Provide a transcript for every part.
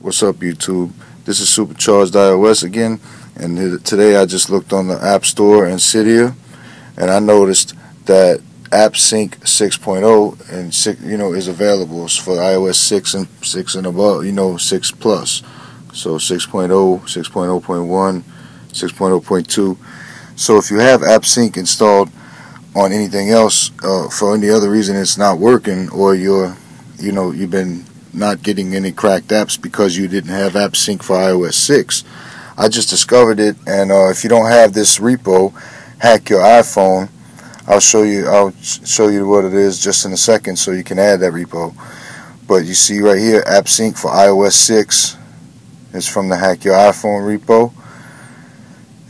What's up YouTube? This is Supercharged iOS again and today I just looked on the App Store in Cydia and I noticed that AppSync 6.0 and 6, you know is available for iOS 6 and 6 and above, you know 6 plus. So 6.0, 6.0.1, 6.0.2. So if you have AppSync installed on anything else uh, for any other reason it's not working or you're you know you've been not getting any cracked apps because you didn't have AppSync for iOS 6. I just discovered it, and uh, if you don't have this repo, hack your iPhone. I'll show you. I'll show you what it is just in a second, so you can add that repo. But you see right here, AppSync for iOS 6 is from the Hack Your iPhone repo.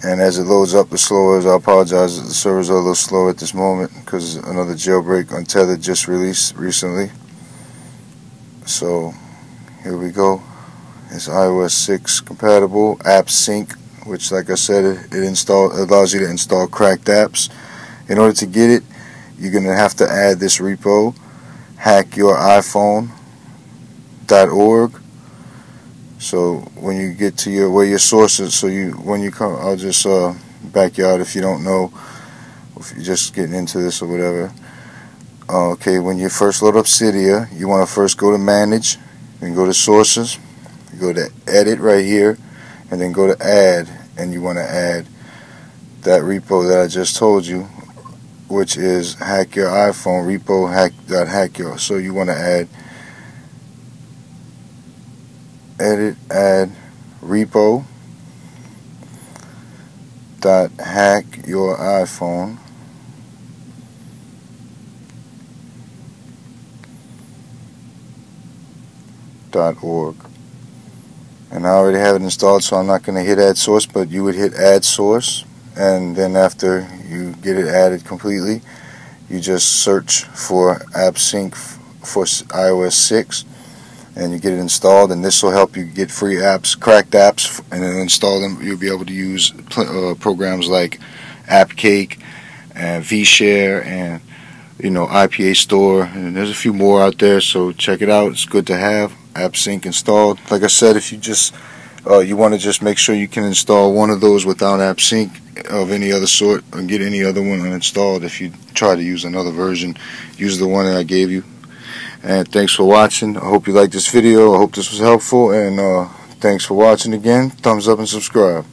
And as it loads up the slower, I apologize. The servers are a little slow at this moment because another jailbreak Untethered just released recently. So here we go. It's iOS 6 compatible. AppSync, which, like I said, it, install allows you to install cracked apps. In order to get it, you're gonna have to add this repo, hackyouriphone.org. So when you get to your where your sources, so you when you come, I'll just uh, back you out if you don't know, if you're just getting into this or whatever. Okay, when you first load up Cydia, you want to first go to Manage, and go to Sources, go to Edit right here, and then go to Add, and you want to add that repo that I just told you, which is Hack Your iPhone repo hack dot hack your. So you want to add Edit Add repo dot hack your iPhone org. And I already have it installed, so I'm not going to hit add source, but you would hit add source, and then after you get it added completely, you just search for AppSync for iOS 6, and you get it installed, and this will help you get free apps, cracked apps, and then install them. You'll be able to use uh, programs like AppCake and VShare and you know IPA Store, and there's a few more out there. So check it out. It's good to have. AppSync installed. Like I said, if you just uh, you want to just make sure you can install one of those without AppSync of any other sort and get any other one uninstalled. If you try to use another version, use the one that I gave you. And thanks for watching. I hope you liked this video. I hope this was helpful. And uh, thanks for watching again. Thumbs up and subscribe.